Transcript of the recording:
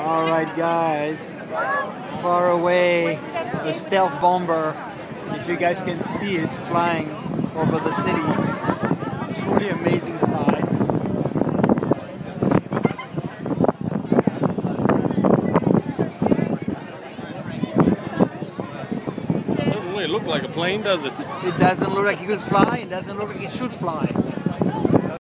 All right, guys. Far away, the stealth bomber. If you guys can see it flying over the city, truly amazing sight. Doesn't really look like a plane, does it? It doesn't look like it could fly. It doesn't look like it should fly.